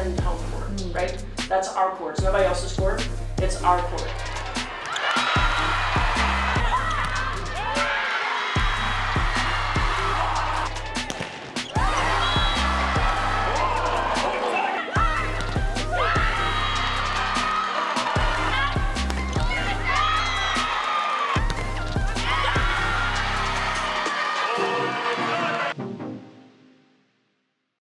and home court, right? That's our court. It's nobody else's court. It's our court.